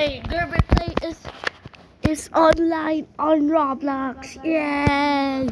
Hey, Gerber Play is is online on Roblox. Yay!